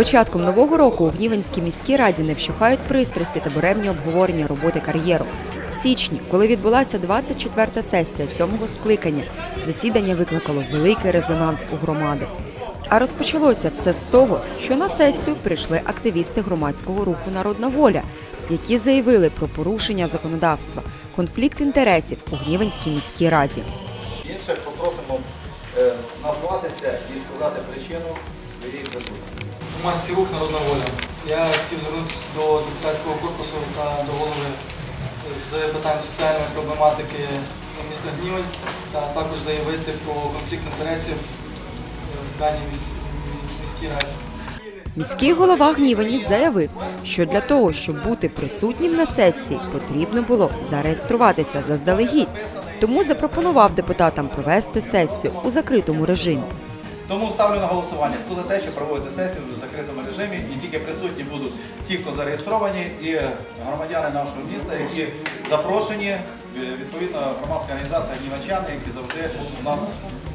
початком нового року у Гніванській міській раді не вщухають пристрасті та буремні обговорення роботи кар'єру. В січні, коли відбулася 24-та сесія сьомого скликання, засідання викликало великий резонанс у громади. А розпочалося все з того, що на сесію прийшли активісти громадського руху Народна воля, які заявили про порушення законодавства, конфлікт інтересів у Гніванській міській раді. Інше попросимо е, назватися і сказати причину своєї присутності. Громадський рух Народна воля. Я хотів звернутися до депутатського корпусу та до голови з питань соціальної проблематики міста Гнівень та також заявити про конфлікт інтересів в даній міській раді. Міський голова Гнівані заявив, що для того, щоб бути присутнім на сесії, потрібно було зареєструватися заздалегідь. Тому запропонував депутатам провести сесію у закритому режимі. Тому ставлю на голосування. Хто за те, що проводити сесію в закритому режимі, і тільки присутні будуть ті, хто зареєстровані, і громадяни нашого міста, які запрошені, е, відповідно, громадська організація Гнівачани, які завжди у нас,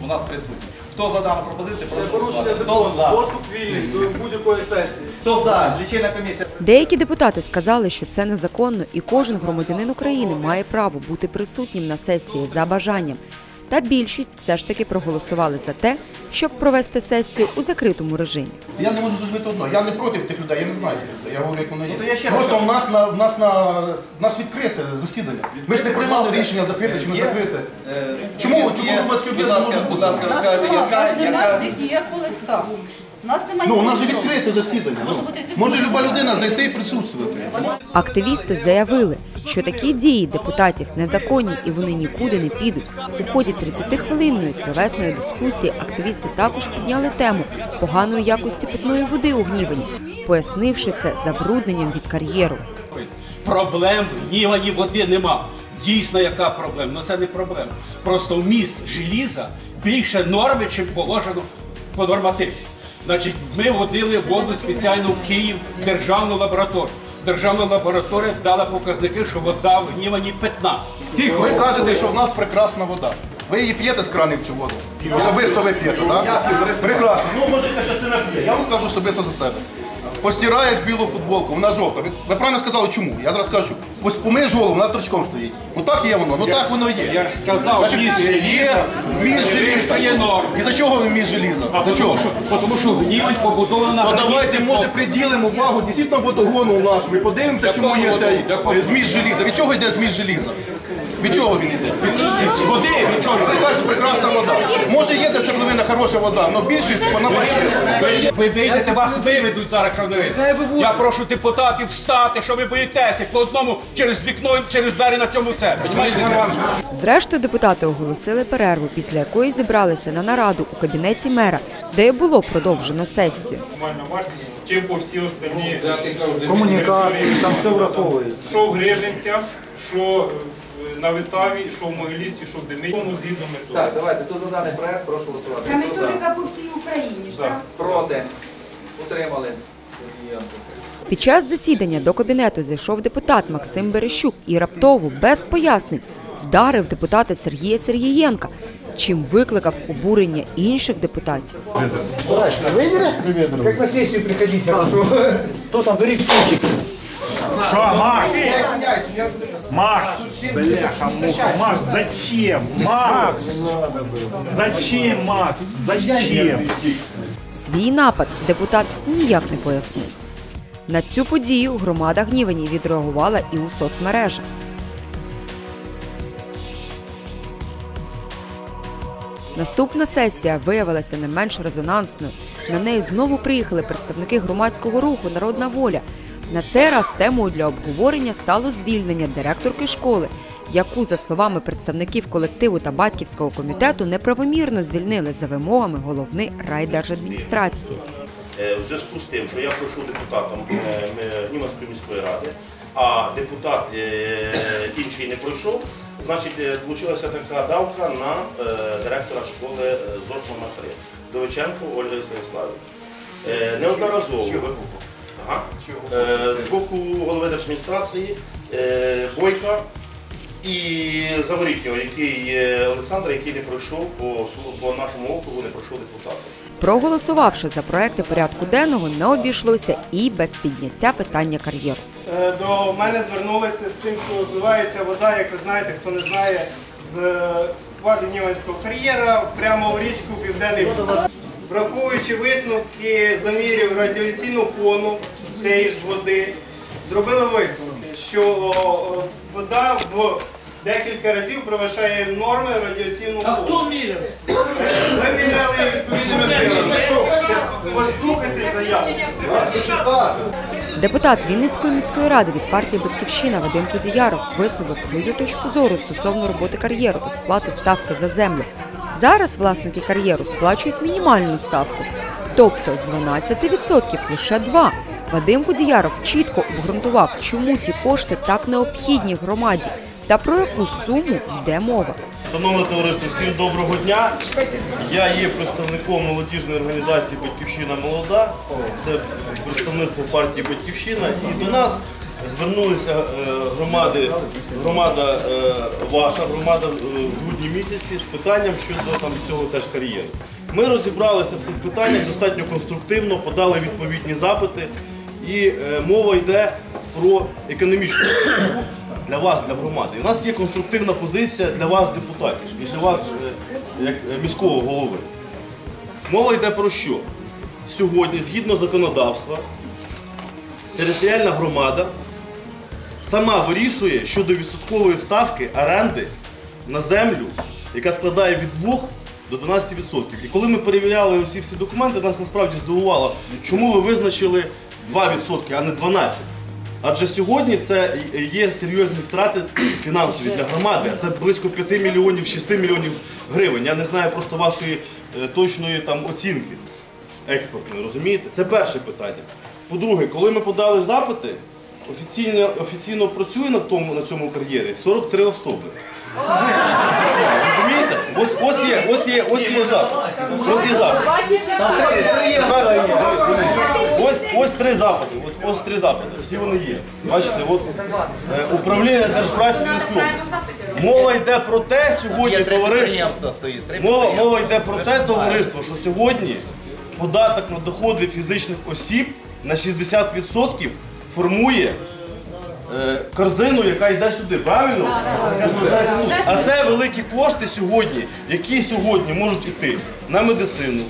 у нас присутні. Хто за дану пропозицію, прошу голосувати. Хто за? Доступ вільний до будь-якої сесії. Хто за? Лічильна комісія. Деякі депутати сказали, що це незаконно, і кожен громадянин України має право бути присутнім на сесії за бажанням. Та більшість все ж таки проголосували за те, щоб провести сесію у закритому режимі. Я не можу зрозуміти одного. Я не проти тих людей, я не знаю цих людей. Я говорю, як воно є. Ну, я Просто в у нас на в нас на в нас відкрите засідання. Ми ж не приймали рішення закрите чи не Є, закрите. е, Чому- чому громадське будь об'єднання ласка, може будь бути? ласка, У нас розкажете, яка, яка. У нас немає Ну у нас же відкрите засідання. Може Ну, бути відкрите. може люба людина зайти і присутствувати. Активісти заявили, що такі дії депутатів незаконні і вони нікуди не підуть. У ході 30-хвилинної словесної дискусії активісти також підняли тему поганої якості питної води у Гнівані, пояснивши це забрудненням від кар'єру. Проблем в гнівані води нема. Дійсно, яка проблема? Ну це не проблема. Просто вміст желіза більше норми, чим положено по нормативі. Значить, ми водили воду спеціально в Київ в державну лабораторію. Державна лабораторія дала показники, що вода в гнівані питна. Тихо. Ви кажете, що в нас прекрасна вода. Ви її п'єте з кранів цю воду? Особисто ви п'єте, так? Прекрасно. Ну, може, яка частина п'є. Я вам скажу особисто за себе. Постираєш білу футболку, вона жовта. Ви, ви правильно сказали, чому? Я зараз скажу. Пос- Помиєш голову, вона торчком стоїть. Ну так є воно, ну так воно є. Я ж сказав, Значить, міст є міст желіза. є норма. І за чого ви міст желіза? За чого? тому що, тому що гнівань побудована на Ну давайте, може, приділимо увагу дійсно водогону нашому і подивимося, чому є цей? Е, зміст желіза. Від чого йде зміст желіза? Від чого він йде? З води нічого. Ви кажете, прекрасна вода. Може є де свердловина хороша вода, але більшість вона бачить. Ви вийдете, вас виведуть зараз, якщо вийдете. Я прошу депутатів встати, що ви боїтеся по одному через вікно, через двері на цьому все. Зрештою, депутати оголосили перерву, після якої зібралися на нараду у кабінеті мера, де й було продовжено сесію. вартість, чим по всі остальні комунікації, там все враховується. що в Грижинцях, що е, на Витаві, що в Могилісі, що в Демині, згідно методи. Так, давайте, хто за даний проект, прошу голосувати. За? методика по всій Україні. так? Проти. Утримались. Під час засідання до кабінету зайшов депутат Максим Берещук і раптово, без пояснень, вдарив депутата Сергія Сергієнка, чим викликав обурення інших депутатів. Як на сесію хорошо. Хто там беріть стульчик? Що, Макс? Макс! Бляха, муха. Макс, зачем? Макс! Зачем, Макс? Зачем? Свій напад депутат ніяк не пояснив. На цю подію громада Гнівані відреагувала і у соцмережах. Наступна сесія виявилася не менш резонансною. На неї знову приїхали представники громадського руху Народна воля. На цей раз темою для обговорення стало звільнення директорки школи, яку, за словами представників колективу та батьківського комітету, неправомірно звільнили за вимогами головни райдержадміністрації. Е, В зв'язку з тим, що я пройшов депутатом е, Німецької міської ради, а депутат е, інший не пройшов, значить, вийшла така давка на е, директора школи е, ЗОЖ номер 3 Довиченко Ольги Станіславівни. Е, Неодноразово ага, е, з боку голови держадміністрації е, Бойка і Заворітнього, який Олександр, який не пройшов по, по нашому округу, не пройшов депутатом. Проголосувавши за проекти порядку денного, не обійшлося і без підняття питання кар'єру. Е, До мене звернулися з тим, що зливається вода, як ви знаєте, хто не знає, з е, вади Ніванського кар'єра прямо в річку Південний Враховуючи висновки замірів радіаційного фону цієї ж води, зробили висновки, що е, вода в декілька разів перевищає норми радіаційного. А хто міряв? Ми міряли відповідними приладами. Послухайте заяву. Депутат Вінницької міської ради від партії Батьківщина Вадим Подіяров висловив свою точку зору стосовно роботи кар'єру та сплати ставки за землю. Зараз власники кар'єру сплачують мінімальну ставку, тобто з 12% лише 2%. Вадим Подіяров чітко обґрунтував, чому ці кошти так необхідні громаді та про яку суму йде мова. Шановне товариство, всім доброго дня. Я є представником молодіжної організації Батьківщина Молода. Це представництво партії Батьківщина. І до нас звернулися е, громади, громада е, ваша, громада е, в грудні місяці з питанням щодо там цього теж кар'єру. Ми розібралися в цих питаннях достатньо конструктивно, подали відповідні запити. І мова йде про економічну для вас, для громади. І у нас є конструктивна позиція для вас, депутатів, і для вас, е, як міського голови. Мова йде про що? Сьогодні, згідно законодавства, територіальна громада сама вирішує щодо відсоткової ставки оренди на землю, яка складає від 2 до 12%. І коли ми перевіряли усі всі документи, нас насправді здивувало, чому ви визначили 2%, а не 12%. Адже сьогодні це є серйозні втрати фінансові для громади, це близько 5 мільйонів, 6 мільйонів гривень. Я не знаю просто вашої е, точної там оцінки експортної, розумієте? Це перше питання. По-друге, коли ми подали запити, офіційно, офіційно працює на, тому, на цьому кар'єрі 43 особи. Розумієте? Ось, ось є, ось є, ось є запит. Ось є запит. Ось, ось три запити. Ось, ось три запити. Всі вони є. Бачите, от е, управління держпраці в Мінській області. Мова йде про те сьогодні, товариство. Мова, мова йде про те, товариство, що сьогодні податок на доходи фізичних осіб на 60% формує е, корзину, яка йде сюди, правильно? Яка залишається тут. А це великі кошти сьогодні, які сьогодні можуть йти на медицину,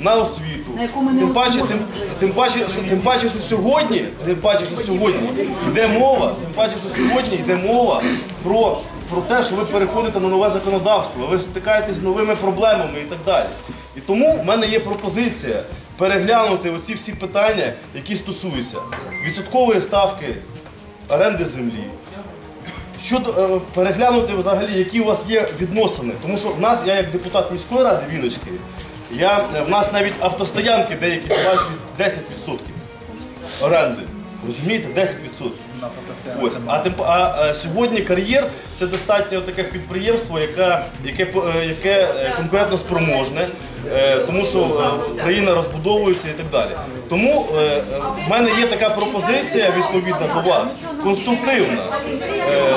на освіту. Тим паче, тим, тим, паче, що, тим паче, що сьогодні, тим паче, що сьогодні йде мова, тим паче, що сьогодні йде мова про, про те, що ви переходите на нове законодавство, ви стикаєтесь з новими проблемами і так далі. І тому в мене є пропозиція переглянути оці всі питання, які стосуються відсоткової ставки оренди землі. Щодо е, переглянути взагалі, які у вас є відносини. Тому що в нас, я як депутат міської ради Віночки, я, е, в нас навіть автостоянки деякі сплачують 10% оренди. Розумієте? 10%. Ось. А, тим, а, е, сьогодні кар'єр це достатньо таке підприємство, яке, яке, е, яке е, конкурентно спроможне, е, тому що країна розбудовується і так далі. Тому в мене є така пропозиція відповідна до вас, конструктивна, е,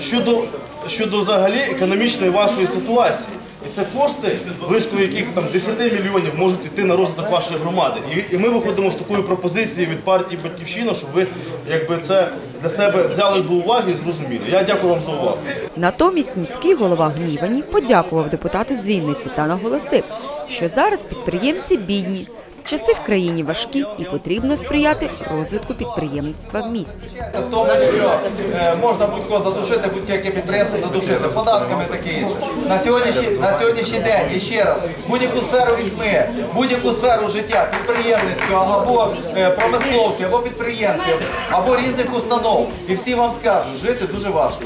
щодо, щодо взагалі економічної вашої ситуації. І це кошти, близько яких там 10 мільйонів можуть йти на розвиток вашої громади. І, і ми виходимо з такою пропозицією від партії Батьківщина, щоб ви якби це для себе взяли до уваги і зрозуміли. Я дякую вам за увагу. Натомість міський голова Гнівані подякував депутату з Вінниці та наголосив, що зараз підприємці бідні, часи в країні важкі і потрібно сприяти розвитку підприємництва в місті. Тому, що можна будь-кого задушити, будь-яке підприємство задушити податками таке інше. На сьогоднішній, на сьогоднішній день, і ще раз, будь-яку сферу візьми, будь-яку сферу життя підприємницького або е, промисловців, або підприємців, або різних установ. І всі вам скажуть, жити дуже важко.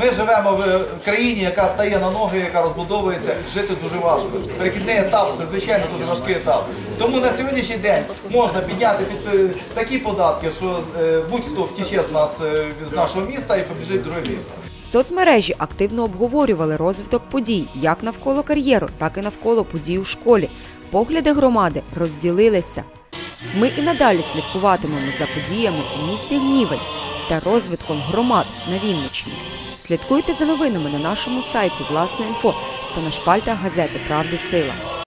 Ми живемо в країні, яка стає на ноги, яка розбудовується, жити дуже важко. Перехідний етап це звичайно дуже важкий етап. Тому на сьогоднішній день можна підняти під, е, такі податки, що е, будь-хто втіче з нас е, з нашого міста і побіжить в друге місто. Соцмережі активно обговорювали розвиток подій як навколо кар'єру, так і навколо подій у школі. Погляди громади розділилися. Ми і надалі слідкуватимемо за подіями у місті Гнівень та розвитком громад на Вінниччині. Слідкуйте за новинами на нашому сайті Власне інфо та на шпальтах газети Правди Сила.